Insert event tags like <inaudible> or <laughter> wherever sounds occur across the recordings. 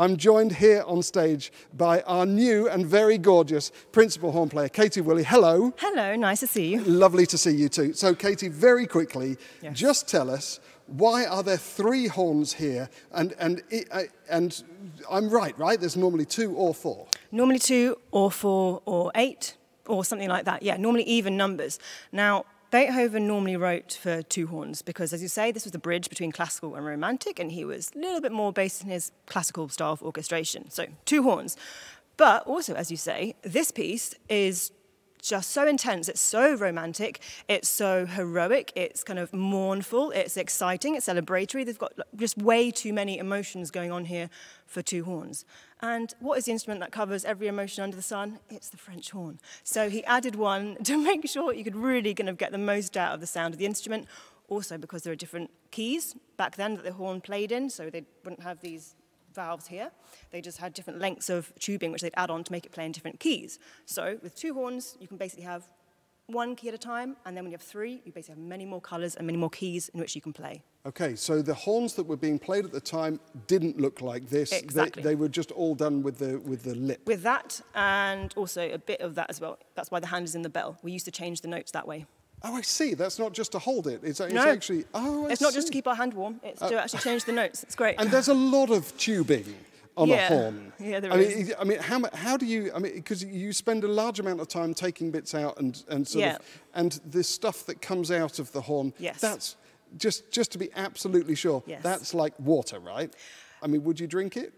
I'm joined here on stage by our new and very gorgeous principal horn player, Katy Woolley. Hello. Hello, nice to see you. Lovely to see you too. So, Katy, very quickly, yes. just tell us why are there three horns here? And, and, uh, and I'm right, right? There's normally two or four. Normally two or four or eight or something like that. Yeah, normally even numbers. Now, Beethoven normally wrote for two horns because, as you say, this was the bridge between classical and romantic, and he was a little bit more based in his classical style of orchestration. So, two horns. But also, as you say, this piece is just so intense. It's so romantic. It's so heroic. It's kind of mournful. It's exciting. It's celebratory. They've got just way too many emotions going on here for two horns. And what is the instrument that covers every emotion under the sun? It's the French horn. So he added one <laughs> to make sure you could really kind of get the most out of the sound of the instrument. Also because there are different keys back then that the horn played in, so they wouldn't have these valves here. They just had different lengths of tubing which they'd add on to make it play in different keys. So with two horns, you can basically have one key at a time, and then when you have three, you basically have many more colors and many more keys in which you can play. Okay, so the horns that were being played at the time didn't look like this. Exactly. They, they, were just all done with the with the lip. With that, and also a bit of that as well. That's why the hand is in the bell. We used to change the notes that way. Oh, I see. That's not just to hold it. It's, it's no, actually. Oh, I It's not just to keep our hand warm. It's uh, to actually change the notes. It's great. And there's a lot of tubing on yeah. a horn. Yeah, there I is. Mean, I mean, how, how do you? I mean, because you spend a large amount of time taking bits out and and sort yeah. of and the stuff that comes out of the horn. Yes. That's just just to be absolutely sure. Yes. That's like water, right? I mean, would you drink it?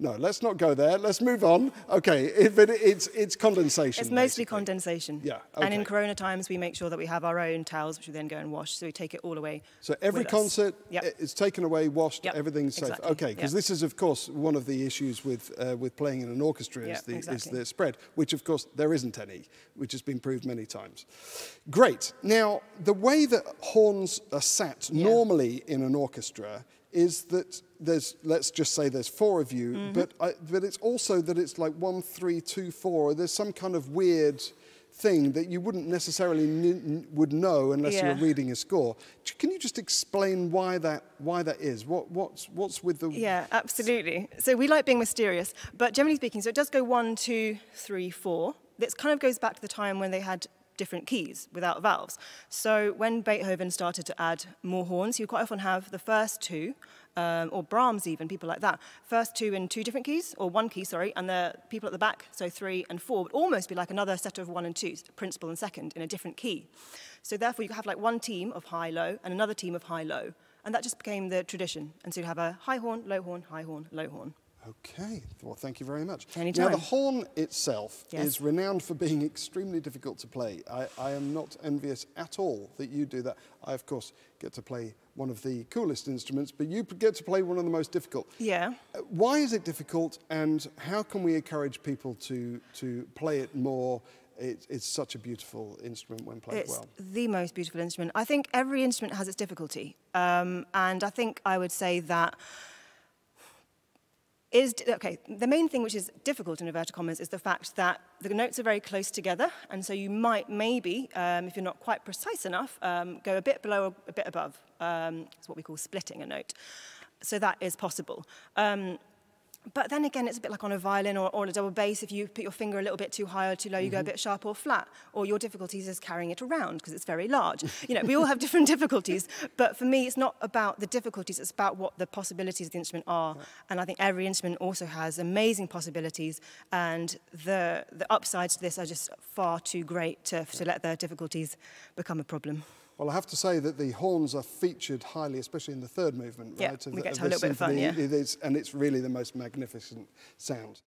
No, let's not go there. Let's move on. Okay, it, but it's, it's condensation. It's mostly basically. condensation. Yeah. Okay. And in Corona times, we make sure that we have our own towels, which we then go and wash. So we take it all away. So every concert yep. is taken away, washed, yep. everything's safe. Exactly. Okay, because yep. this is, of course, one of the issues with, uh, with playing in an orchestra is, the, exactly. is the spread, which, of course, there isn't any, which has been proved many times. Great. Now, the way that horns are sat yeah. normally in an orchestra is that there's, let's just say there's four of you, mm -hmm. but, I, but it's also that it's like one, three, two, four. There's some kind of weird thing that you wouldn't necessarily would know unless yeah. you were reading a score. Can you just explain why that why that is? What what's what's with the Yeah, absolutely. So we like being mysterious, but generally speaking, so it does go one, two, three, four. This kind of goes back to the time when they had different keys without valves. So when Beethoven started to add more horns, would quite often have the first two, um, or Brahms even, people like that, first two in two different keys, or one key, sorry, and the people at the back, so three and four, would almost be like another set of one and two, principal and second, in a different key. So therefore you have like one team of high-low and another team of high-low, and that just became the tradition. And so you have a high horn, low horn, high horn, low horn. Okay, well, thank you very much. Anytime. Now, the horn itself yes. is renowned for being extremely difficult to play. I, I, am not envious at all that you do that. I, of course, get to play one of the coolest instruments, but you get to play one of the most difficult. Yeah. Uh, why is it difficult, and how can we encourage people to, to play it more? It, it's such a beautiful instrument when played it's well. It's the most beautiful instrument. I think every instrument has its difficulty, um, and I think I would say that is, okay, the main thing which is difficult in inverted commas is the fact that the notes are very close together, and so you might maybe, um, if you're not quite precise enough, um, go a bit below or a bit above. Um, it's what we call splitting a note. So that is possible. Um, but then again, it's a bit like on a violin or, or a double bass. If you put your finger a little bit too high or too low, you mm -hmm. go a mm-hmm. bit sharp or flat. Or your difficulties is carrying it around because it's very large. you know, we all have <laughs> different difficulties. But for me, it's not about the difficulties. It's about what the possibilities of the instrument are. Right. And I think every instrument also has amazing possibilities. And the, the upsides to this are just far too great to, to let the difficulties become a problem. Well, I have to say that the horns are featured highly, especially in the third movement, yeah, right? we get to have a little bit of fun, yeah. It is, and it's really the most magnificent sound.